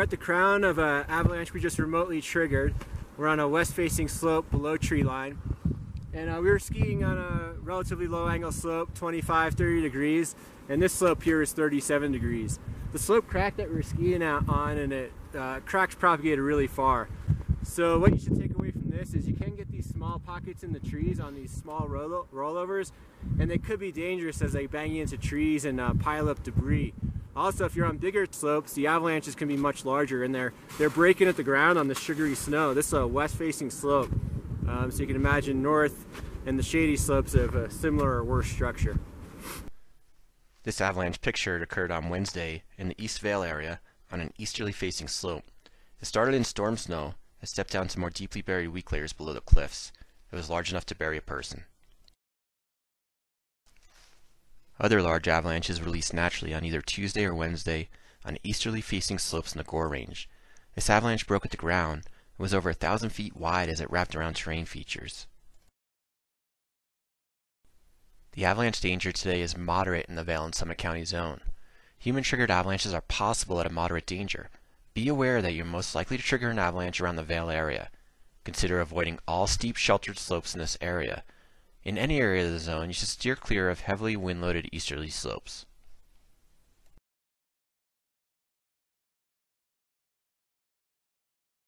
at the crown of an avalanche we just remotely triggered. We're on a west-facing slope below tree line. And uh, we were skiing on a relatively low angle slope, 25, 30 degrees. And this slope here is 37 degrees. The slope cracked that we were skiing out on and it uh, cracks propagated really far. So what you should take away from this is you can get these small pockets in the trees on these small roll rollovers and they could be dangerous as they bang into trees and uh, pile up debris. Also, if you're on bigger slopes, the avalanches can be much larger and they're, they're breaking at the ground on the sugary snow. This is a west-facing slope. Um, so you can imagine north and the shady slopes of a similar or worse structure. This avalanche pictured occurred on Wednesday in the East Vail area on an easterly facing slope. It started in storm snow and stepped down to more deeply buried weak layers below the cliffs. It was large enough to bury a person. Other large avalanches released naturally on either Tuesday or Wednesday on easterly facing slopes in the Gore Range. This avalanche broke at the ground and was over a thousand feet wide as it wrapped around terrain features. The avalanche danger today is moderate in the Vail and Summit County zone. Human-triggered avalanches are possible at a moderate danger. Be aware that you're most likely to trigger an avalanche around the Vail area. Consider avoiding all steep sheltered slopes in this area. In any area of the zone, you should steer clear of heavily wind-loaded easterly slopes.